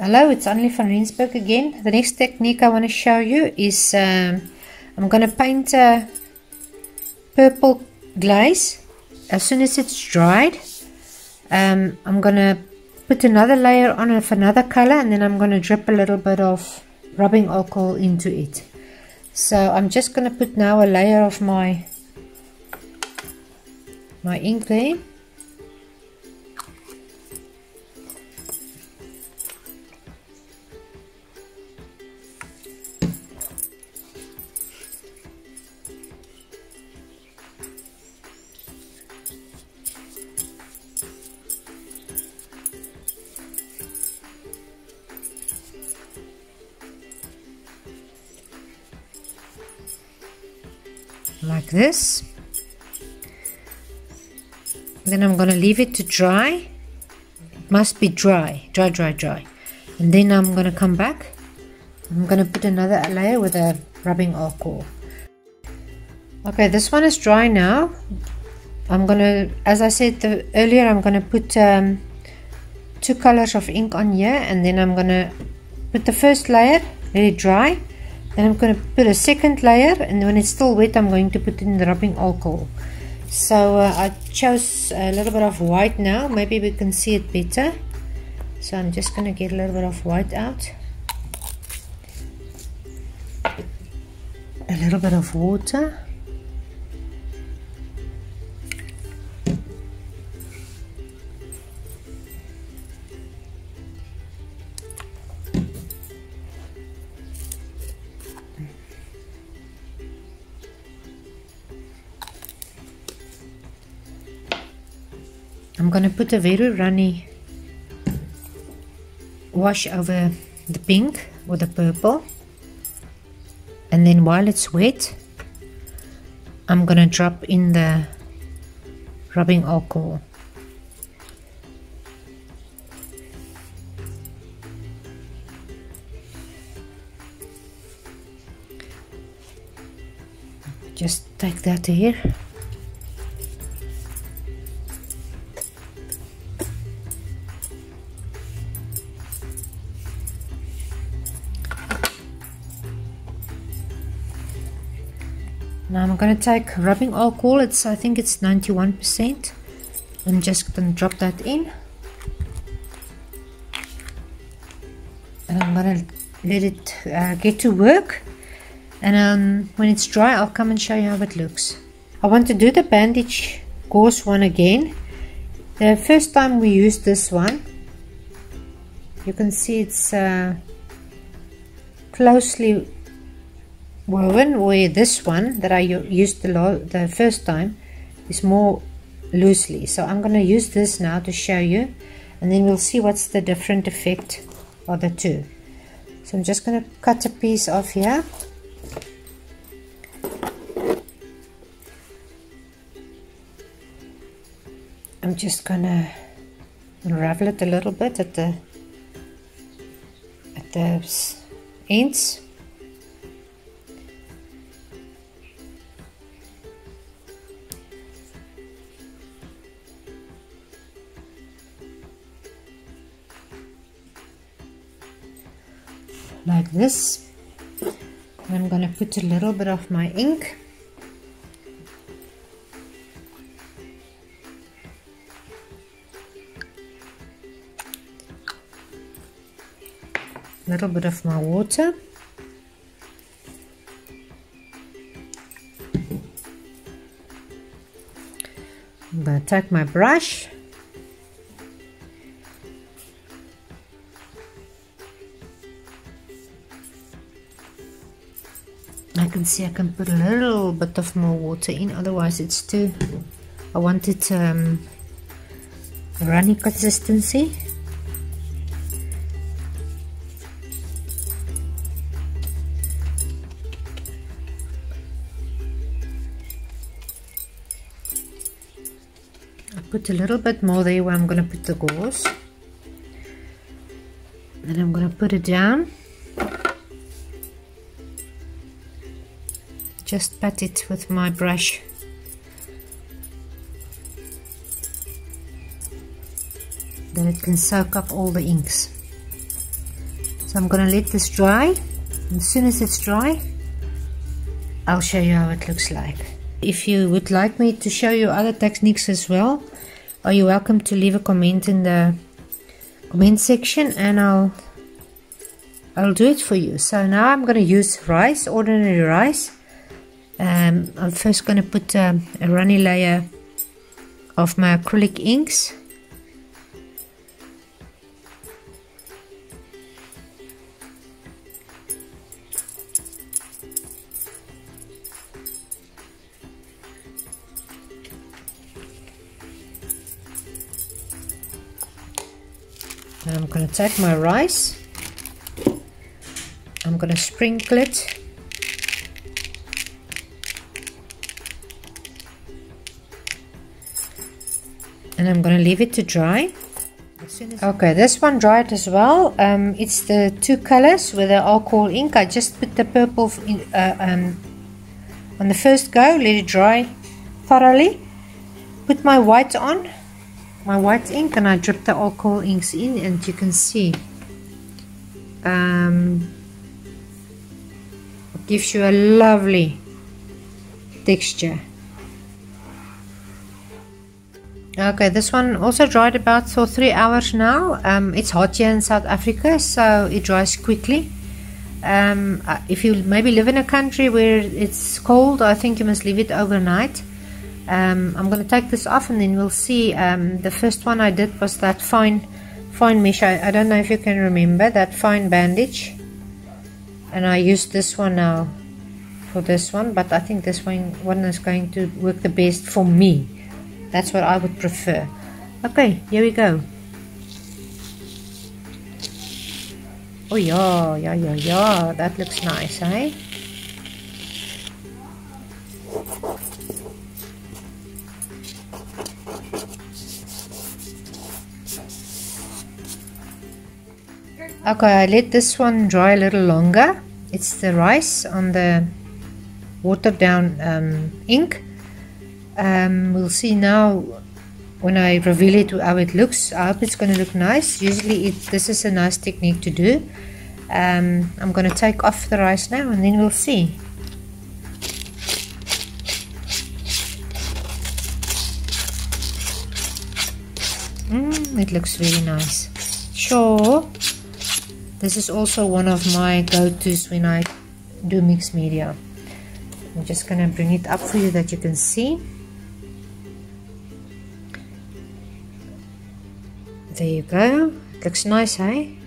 Hello, it's Annelie van Rensburg again. The next technique I want to show you is um, I'm going to paint a purple glaze. As soon as it's dried, um, I'm going to put another layer on of another color and then I'm going to drip a little bit of rubbing alcohol into it. So I'm just going to put now a layer of my my ink there like this. Then I'm gonna leave it to dry. Must be dry dry dry dry. And then I'm gonna come back. I'm gonna put another layer with a rubbing alcohol. Okay this one is dry now. I'm gonna as I said the, earlier I'm gonna put um, two colors of ink on here and then I'm gonna put the first layer let it dry then I'm going to put a second layer and when it's still wet I'm going to put in the rubbing alcohol. So uh, I chose a little bit of white now. Maybe we can see it better. So I'm just going to get a little bit of white out. A little bit of water I'm to put a very runny wash over the pink or the purple. And then while it's wet I'm to drop in the rubbing alcohol. Just take that here Now I'm going to take rubbing alcohol, it's I think it's 91%. I'm just to drop that in. And I'm to let it uh, get to work. And um, when it's dry, I'll come and show you how it looks. I want to do the bandage gauze one again. The first time we used this one, you can see it's uh, closely woven where this one that I used the, the first time is more loosely. So I'm going to use this now to show you and then we'll see what's the different effect of the two. So I'm just going to cut a piece off here. I'm just going to unravel it a little bit at the at the ends like this I'm going to put a little bit of my ink. A little bit of my water. I'm to take my brush I can see I can put a little bit of more water in otherwise it's too I want it um, runny consistency. I put a little bit more there where I'm going to put the gauze. And I'm going to put it down just pat it with my brush. That it can soak up all the inks. So I'm gonna let this dry. As soon as it's dry I'll show you how it looks like. If you would like me to show you other techniques as well are you welcome to leave a comment in the comment section and I'll I'll do it for you. So now I'm going to use rice ordinary rice um, I'm first going to put um, a runny layer of my acrylic inks I'm going to take my rice. I'm going to sprinkle it. I'm to leave it to dry. Okay, this one dried as well. Um, it's the two colors with the alcohol ink. I just put the purple in, uh, um, on the first go, let it dry thoroughly. Put my white on my white ink and I drip the alcohol inks in and you can see um, it gives you a lovely texture okay this one also dried about for three hours now. Um, it's hot here in South Africa so it dries quickly. Um, uh, if you maybe live in a country where it's cold I think you must leave it overnight. Um, I'm going to take this off and then we'll see. Um, the first one I did was that fine fine mesh. I, I don't know if you can remember that fine bandage. And I used this one now for this one but I think this one, one is going to work the best for me that's what I would prefer okay here we go oh yeah yeah yeah yeah that looks nice eh Okay, I let this one dry a little longer. It's the rice on the watered down um, ink. Um, we'll see now when I reveal it how it looks. I hope it's going to look nice. Usually it, this is a nice technique to do. Um, I'm going to take off the rice now and then we'll see. Mm, it looks really nice. Sure. This is also one of my go-tos when I do mixed media. I'm just gonna bring it up for you that you can see. There you go. Looks nice, hey?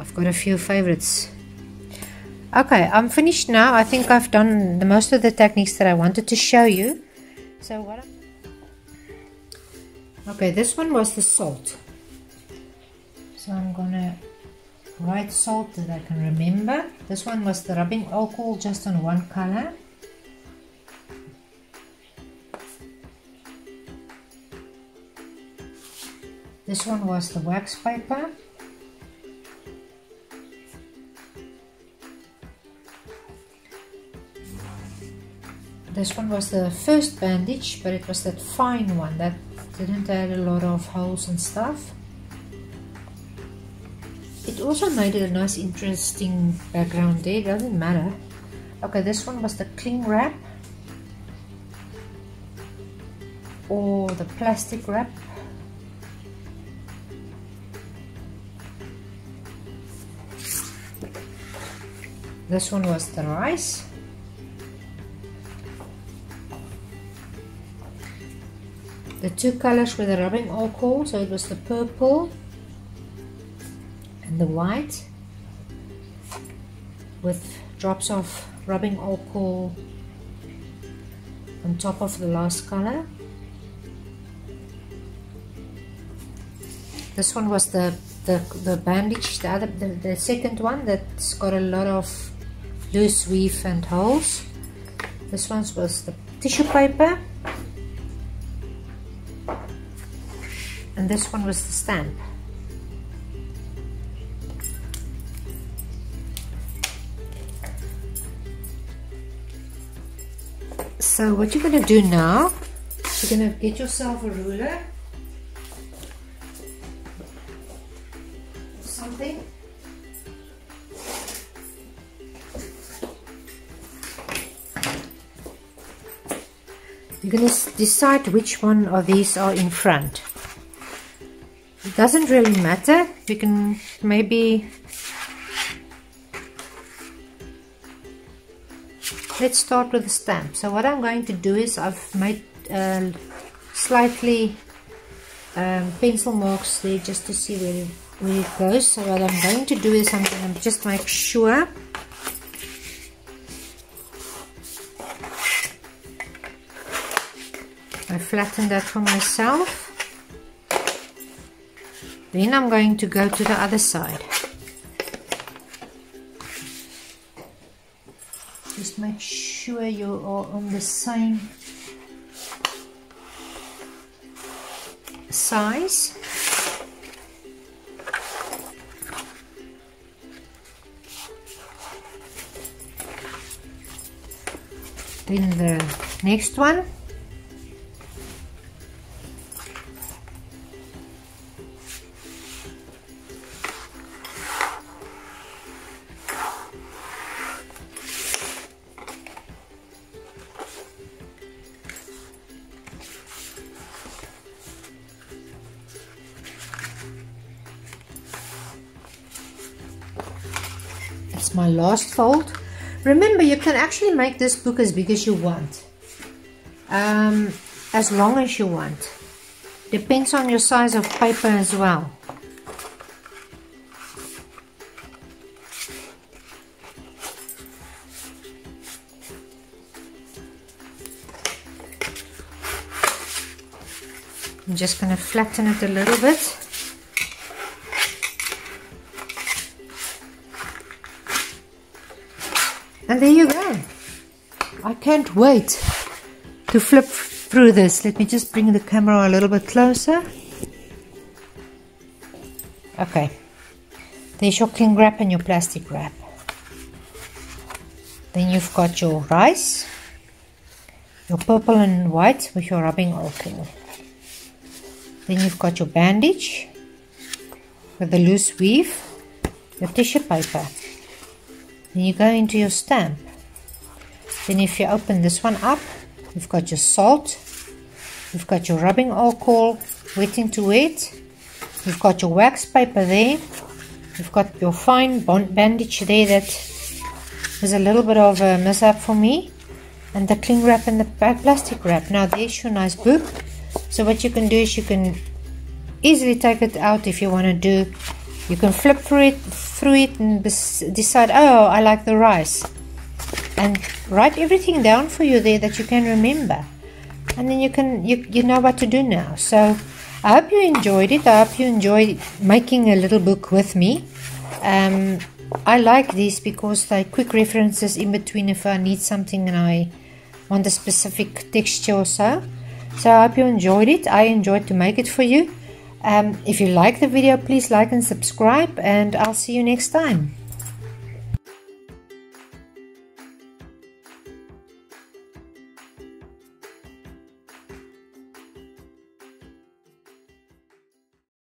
I've got a few favorites. Okay, I'm finished now. I think I've done the most of the techniques that I wanted to show you. So what I'm Okay, this one was the salt. So I'm gonna write salt that I can remember. This one was the rubbing alcohol just on one color. This one was the wax paper. This one was the first bandage, but it was that fine one that didn't have a lot of holes and stuff it also made it a nice interesting background there, doesn't matter. Okay, this one was the cling wrap or the plastic wrap. This one was the rice. The two colors were the rubbing alcohol, so it was the purple and the white with drops of rubbing alcohol on top of the last color. This one was the the, the bandage, the other the, the second one that's got a lot of loose weave and holes. This one was the tissue paper. And this one was the stamp. So what you're going to do now, you're going to get yourself a ruler, You're going to decide which one of these are in front. It doesn't really matter. You can maybe... Let's start with the stamp. So what I'm going to do is I've made uh, slightly um, pencil marks there just to see where it, where it goes. So what I'm going to do is I'm going to just make sure flatten that for myself. Then I'm going to go to the other side. Just make sure you are on the same size. Then the next one. Last fold. Remember, you can actually make this book as big as you want. Um, as long as you want. Depends on your size of paper as well. I'm just going to flatten it a little bit. And there you go. I can't wait to flip through this. Let me just bring the camera a little bit closer. Okay. There's your cling wrap and your plastic wrap. Then you've got your rice, your purple and white with your rubbing alcohol. Then you've got your bandage with the loose weave, your tissue paper, then you go into your stamp. Then if you open this one up, you've got your salt, you've got your rubbing alcohol wet into wet, you've got your wax paper there, you've got your fine bond bandage there that was a little bit of a mishap for me, and the cling wrap and the plastic wrap. Now there's your nice book. So what you can do is you can easily take it out if you want to do you can flip through it through it and decide oh I like the rice. And write everything down for you there that you can remember. And then you can you, you know what to do now. So I hope you enjoyed it. I hope you enjoyed making a little book with me. Um, I like these because they're quick references in between if I need something and I want a specific texture or so. So I hope you enjoyed it. I enjoyed to make it for you um, if you like the video, please like and subscribe, and I'll see you next time.